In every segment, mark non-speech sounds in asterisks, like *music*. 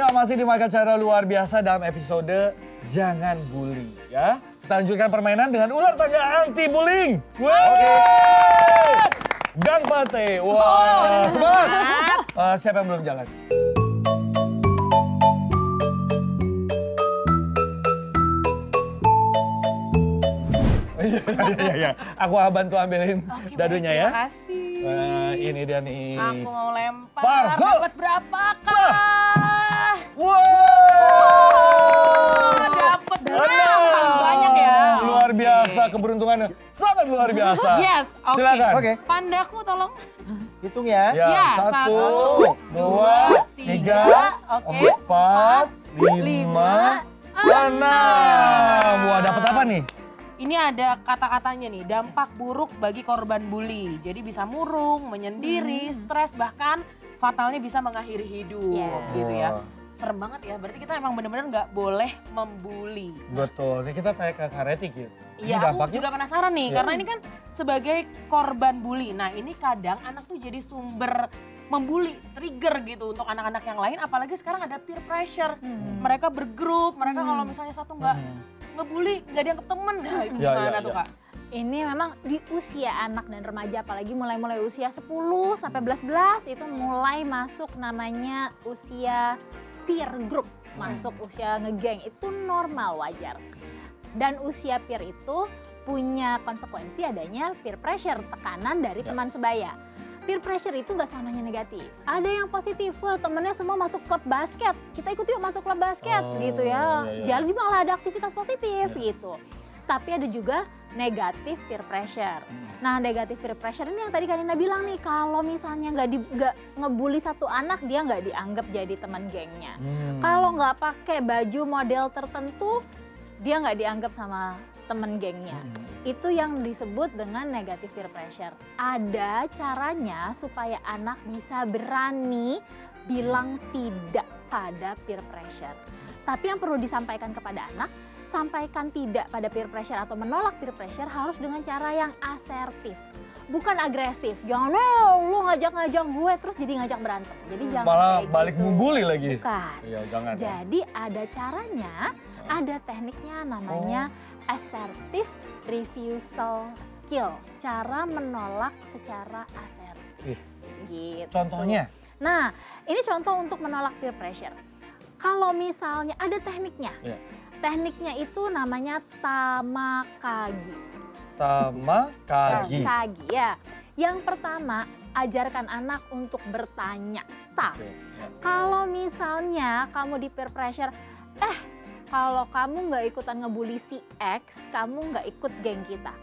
Ya masih di Makan Cara Luar Biasa dalam episode Jangan Bully ya. Kita lanjutkan permainan dengan ular tangga anti bullying. Oke. Gang Pate. Wah, semangat. Uh, siapa yang belum jalan? Iya, iya, iya. Aku bantu ambilin Oke, dadunya ya. Terima kasih. Nah, ini dia nih. Aku mau lempar. Par, go. Dapat Wow. Oh, dapat? Banyak ya. Luar biasa keberuntungannya. Sangat luar biasa. *laughs* Yes, oke. Silakan. Oke. Pandaku tolong. Hitung ya. Ya, Ya, satu, satu, dua, tiga, tiga, oke, empat, lima, lima, enam. Wah, dapat apa nih? Ini ada kata-katanya nih, dampak buruk bagi korban bully. Jadi bisa murung, menyendiri, stres, bahkan fatalnya bisa mengakhiri hidup Iya. gitu ya. Serem banget ya, berarti kita emang bener-bener nggak boleh membuli. Betul. Ini kita tanya ke Kareti gitu. Iya, aku dampaknya- juga penasaran nih, Iya. karena ini kan sebagai korban bully. Nah, ini kadang anak tuh jadi sumber membuli, trigger gitu untuk anak-anak yang lain. Apalagi sekarang ada peer pressure. Mereka bergrup, mereka kalau misalnya satu nggak Hmm. ngebully, nggak dianggap temen. Nah, itu Ya, gimana ya, tuh ya. kak? Ini memang di usia anak dan remaja apalagi mulai-mulai usia 10 sampai 11 itu mulai masuk namanya usia peer group, masuk usia ngegeng itu normal wajar. Dan usia peer itu punya konsekuensi adanya peer pressure, tekanan dari Ya. teman sebaya. Peer pressure itu nggak selamanya negatif. Ada yang positif, wah temennya semua masuk klub basket. Kita ikut yuk masuk klub basket Oh, gitu ya. iya, iya. Jadi malah ada aktivitas positif Ya. gitu. Tapi ada juga negatif peer pressure. Hmm. Nah negatif peer pressure ini yang tadi Kanina bilang nih, kalau misalnya nggak di, nggak ngebully satu anak dia nggak dianggap jadi teman gengnya. Hmm. Kalau nggak pakai baju model tertentu dia nggak dianggap sama temen gengnya. Hmm. Itu yang disebut dengan negatif peer pressure. Ada caranya supaya anak bisa berani bilang tidak pada peer pressure. Tapi yang perlu disampaikan kepada anak, sampaikan tidak pada peer pressure atau menolak peer pressure harus dengan cara yang asertif. Bukan agresif. Jangan, "Eh, lu ngajak-ngajak gue terus jadi ngajak berantem. Jadi jangan Malah kayak balik gitu. membuli lagi. Bukan. Iya, jangan. ya. Jadi ada caranya, ada tekniknya namanya Oh. assertive refusal skill. Cara menolak secara asertif. Gitu. Contohnya? Nah, ini contoh untuk menolak peer pressure. Kalau misalnya ada tekniknya. Iya. Tekniknya itu namanya tamakagi. Tama kagi. Kagi ya. Yang pertama, ajarkan anak untuk bertanya. Ta. Oke, ya. Kalau misalnya kamu di peer pressure, eh kalau kamu nggak ikutan ngebully si X, kamu nggak ikut geng kita.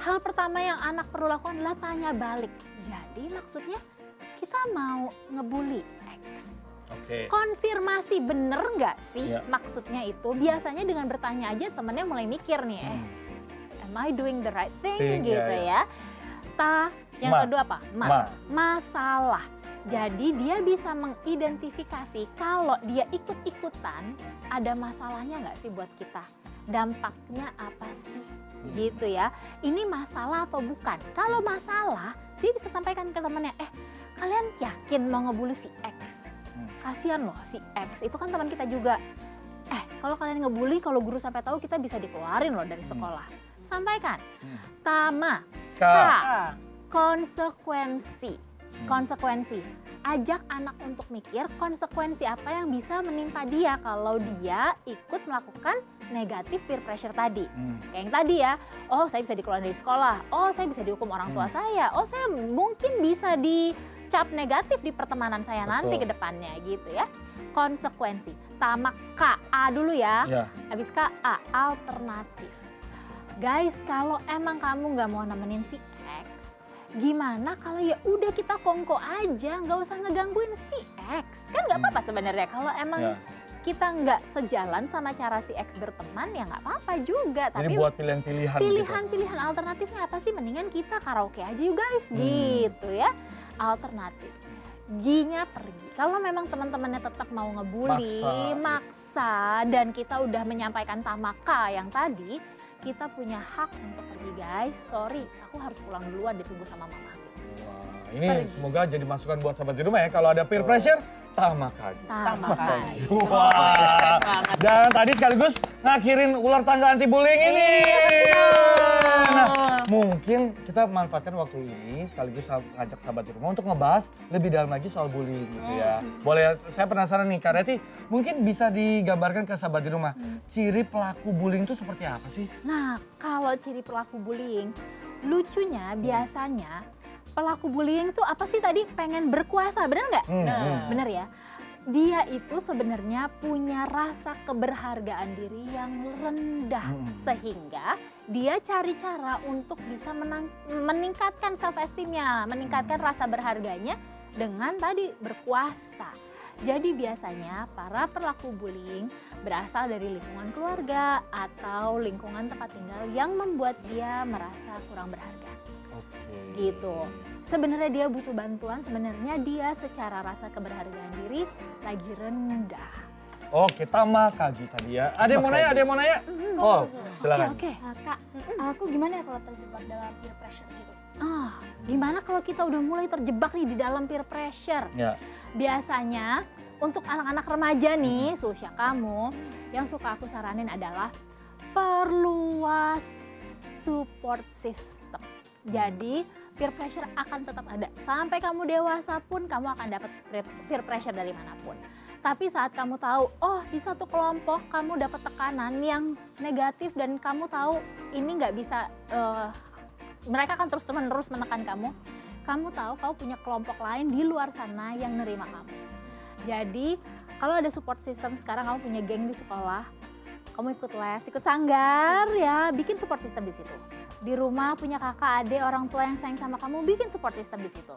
Hal pertama yang anak perlu lakukan adalah tanya balik. Jadi maksudnya kita mau ngebully X. Oke. Konfirmasi bener nggak sih Ya. maksudnya itu? Biasanya dengan bertanya aja temennya mulai mikir nih, eh am I doing the right thing Thing, gitu ya, ya. Ta, yang Ma. kedua apa? Ma. Ma. Masalah. Jadi dia bisa mengidentifikasi kalau dia ikut-ikutan ada masalahnya nggak sih buat kita? Dampaknya apa sih? Hmm. Gitu ya. Ini masalah atau bukan? Kalau masalah, dia bisa sampaikan ke temennya, eh kalian yakin mau ngebully si X? Hmm. Kasihan loh si X, itu kan teman kita juga. Eh kalau kalian ngebully, kalau guru sampai tahu kita bisa dikeluarin loh dari sekolah. Sampaikan. Hmm. Tama, K. Ah, konsekuensi. Hmm. Konsekuensi. Ajak anak untuk mikir konsekuensi apa yang bisa menimpa dia kalau dia ikut melakukan negatif peer pressure tadi. Hmm. Kayak yang tadi ya, oh saya bisa dikeluarin dari sekolah, oh saya bisa dihukum orang tua Hmm. saya, oh saya mungkin bisa dicap negatif di pertemanan saya nanti Betul. ke depannya gitu ya. Konsekuensi. Tamak K, A dulu ya. Ya. Habis K, A, alternatif. Guys, kalau emang kamu nggak mau nemenin si X, gimana kalau ya udah kita kongko aja, nggak usah ngegangguin si X. Kan nggak Hmm. apa-apa sebenarnya kalau emang Ya. kita nggak sejalan sama cara si X berteman ya nggak apa-apa juga. Jadi Tapi buat pilihan-pilihan. gitu. pilihan-pilihan alternatifnya apa sih? Mendingan kita karaoke aja yuk guys, Hmm. gitu ya. Alternatif. Ginya pergi. Kalau memang teman-temannya tetap mau ngebully, Maksa. maksa, dan kita udah menyampaikan tamaka yang tadi, kita punya hak untuk pergi guys. Sorry, aku harus pulang duluan ditunggu sama mama. Wah, ini Pergi. semoga jadi masukan buat sahabat di rumah ya. Kalau ada peer pressure, Tamakagi. Tamakagi. Wah. banget. Dan tadi sekaligus ngakhirin ular tangga anti bullying ini. Nah, mungkin kita manfaatkan waktu ini sekaligus ngajak sahabat di rumah untuk ngebahas lebih dalam lagi soal bullying gitu ya. Boleh, saya penasaran nih Kak Reti, mungkin bisa digambarkan ke sahabat di rumah, ciri pelaku bullying itu seperti apa sih? Nah, kalau ciri pelaku bullying, lucunya biasanya pelaku bullying tuh apa sih tadi pengen berkuasa, bener nggak? Hmm, Nah. hmm. Bener ya. Dia itu sebenarnya punya rasa keberhargaan diri yang rendah Hmm. sehingga dia cari cara untuk bisa menang- meningkatkan self esteemnya, meningkatkan rasa berharganya dengan tadi berkuasa. Jadi biasanya para pelaku bullying berasal dari lingkungan keluarga atau lingkungan tempat tinggal yang membuat dia merasa kurang berharga Oke. gitu. Sebenarnya dia butuh bantuan, sebenarnya dia secara rasa keberhargaan diri lagi rendah. Oke, Tamakagi tadi ya. Ada yang mau nanya? Ada yang mau nanya? Oh, silakan. Oke, oke. Kak, aku gimana ya kalau terjebak dalam peer pressure gitu? Ah, gimana kalau kita udah mulai terjebak nih di dalam peer pressure? Ya. Biasanya untuk anak-anak remaja nih, seusia kamu, yang suka aku saranin adalah perluas support system. Jadi peer pressure akan tetap ada. Sampai kamu dewasa pun kamu akan dapat peer- pressure dari mana pun. Tapi saat kamu tahu, oh di satu kelompok kamu dapat tekanan yang negatif dan kamu tahu ini nggak bisa, eh, mereka akan terus menerus menekan kamu. Kamu tahu kamu punya kelompok lain di luar sana yang nerima kamu. Jadi kalau ada support system sekarang kamu punya geng di sekolah, kamu ikut les, ikut sanggar ya, bikin support system di situ. Di rumah punya kakak, adik, orang tua yang sayang sama kamu, bikin support system di situ.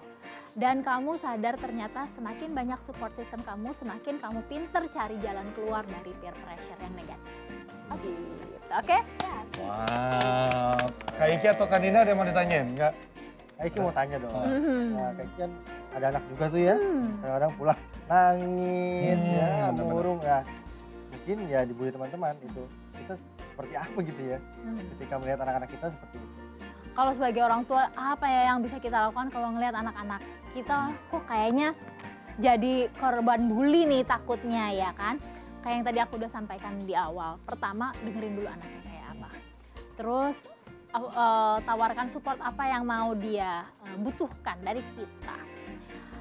Dan kamu sadar ternyata semakin banyak support system kamu, semakin kamu pinter cari jalan keluar dari peer pressure yang negatif. Oke, oke? Wow. Kak Iki atau Kak Nina ada yang mau ditanyain? Enggak? Aiki mau tanya dong. Mhm. Nah, Kak Iki kan ada anak juga tuh ya. Hmm. Kadang-kadang pulang nangis Hmm, ya, benar-benar. murung ya. Mungkin ya dibully teman-teman itu. Kita seperti apa gitu ya Hmm. ketika melihat anak-anak kita seperti itu. kalau sebagai orang tua apa ya yang bisa kita lakukan kalau ngelihat anak-anak kita kok kayaknya jadi korban bully nih takutnya ya kan kayak yang tadi aku udah sampaikan di awal pertama dengerin dulu anaknya kayak apa terus uh, uh, tawarkan support apa yang mau dia uh, butuhkan dari kita.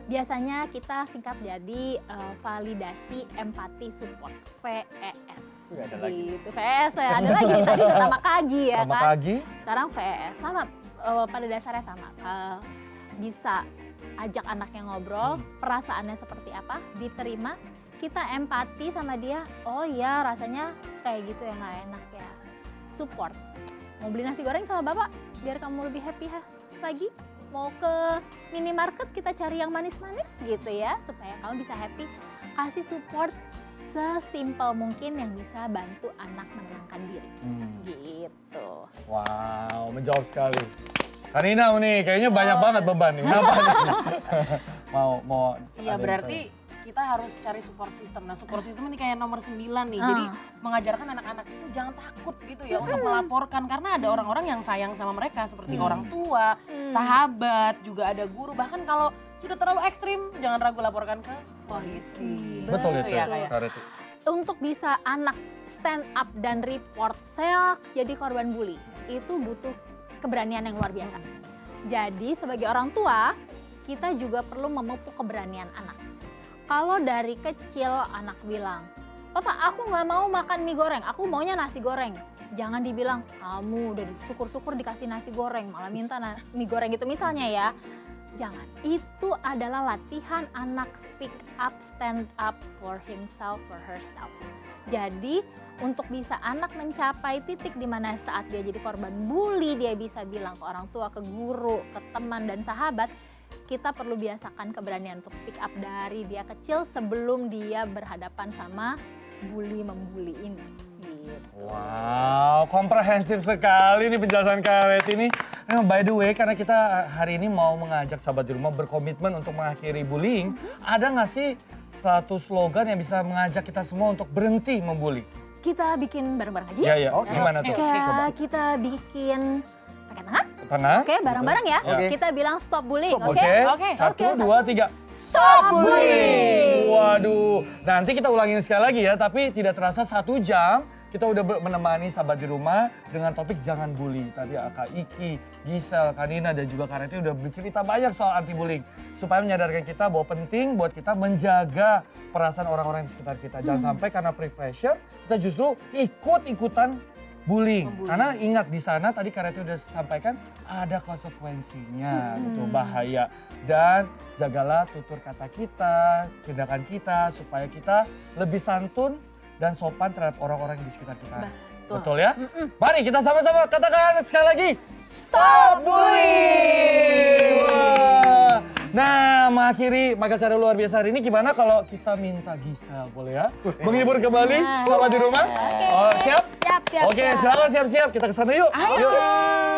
Biasanya kita singkat jadi uh, validasi empati support VES ada lagi. gitu VES ya ada lagi nih tadi pertama *laughs* kagi ya Sama kan? Kagi? sekarang VS sama eh, pada dasarnya sama. Eh, bisa ajak anaknya ngobrol perasaannya seperti apa diterima kita empati sama dia oh iya rasanya kayak gitu ya nggak enak ya. Support mau beli nasi goreng sama bapak biar kamu lebih happy ha- lagi mau ke minimarket kita cari yang manis-manis gitu ya supaya kamu bisa happy kasih support sesimpel mungkin yang bisa bantu anak menenangkan diri Hmm. gitu Wow, menjawab sekali. Kak Nina nih, kayaknya banyak banget beban nih. Kenapa *laughs* mau, mau. Iya berarti kita harus cari support system. Nah support system ini kayak nomor 9 nih. Ah. Jadi mengajarkan anak-anak itu jangan takut gitu ya untuk melaporkan. Karena ada orang-orang yang sayang sama mereka seperti Hmm. orang tua, sahabat, juga ada guru. Bahkan kalau sudah terlalu ekstrim jangan ragu laporkan ke polisi. yang- Betul itu, ya kayak. Reti. untuk bisa anak stand up dan report saya jadi korban bully itu butuh keberanian yang luar biasa. Jadi sebagai orang tua kita juga perlu memupuk keberanian anak. Kalau dari kecil anak bilang, Papa aku nggak mau makan mie goreng, aku maunya nasi goreng. Jangan dibilang kamu udah syukur-syukur dikasih nasi goreng malah minta mie goreng gitu misalnya ya. Jangan. Itu adalah latihan anak speak up, stand up for himself, for herself. Jadi untuk bisa anak mencapai titik di mana saat dia jadi korban bully, dia bisa bilang ke orang tua, ke guru, ke teman dan sahabat, kita perlu biasakan keberanian untuk speak up dari dia kecil sebelum dia berhadapan sama bully membuli ini. Gitu. Wow, komprehensif sekali nih penjelasan Kak Reti ini. Nah, by the way, karena kita hari ini mau mengajak sahabat di rumah berkomitmen untuk mengakhiri bullying, ada nggak sih satu slogan yang bisa mengajak kita semua untuk berhenti membuli? Kita bikin bareng-bareng aja. Iya, iya. Oke, Gimana tuh? oke. Kita bikin pakai tangan. Tengah. Oke, bareng-bareng ya. Oke. Kita bilang stop bullying, oke? Oke. Oke. Satu, Oke, dua, tiga. Stop bullying. Waduh, nanti kita ulangin sekali lagi ya, tapi tidak terasa satu jam kita udah menemani sahabat di rumah dengan topik jangan bully. Tadi Kak Iki, Gisel, Kanina dan juga Kak Reti udah bercerita banyak soal anti bullying. Supaya menyadarkan kita bahwa penting buat kita menjaga perasaan orang-orang di sekitar kita. Jangan sampai karena peer pressure kita justru ikut-ikutan bullying. Karena ingat di sana tadi Kak Reti udah sampaikan ada konsekuensinya gitu, bahaya. Dan jagalah tutur kata kita, tindakan kita supaya kita lebih santun dan sopan terhadap orang-orang di sekitar kita. Betul, ya? Mari kita sama-sama katakan sekali lagi. Stop bullying! Wah. Nah, mengakhiri maka cara luar biasa hari ini gimana kalau kita minta Gisel, boleh ya? Menghibur kembali sama di rumah? Oh, siap? Siap, siap, Oke, siap. silakan siap-siap. Kita ke sana yuk. Yuk.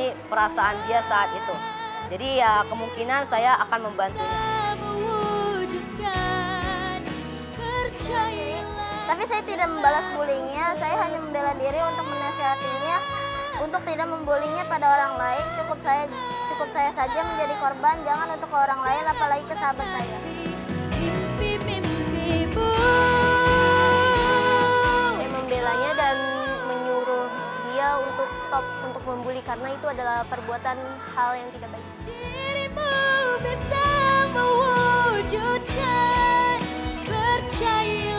memahami perasaan dia saat itu. Jadi ya kemungkinan saya akan membantunya. Tapi saya tidak membalas bullyingnya, saya hanya membela diri untuk menasihatinya untuk tidak membullyingnya pada orang lain. Cukup saya cukup saya saja menjadi korban, jangan untuk orang lain apalagi ke sahabat saya. membuli karena itu adalah perbuatan hal yang tidak baik. Dirimu bisa mewujudkan percaya.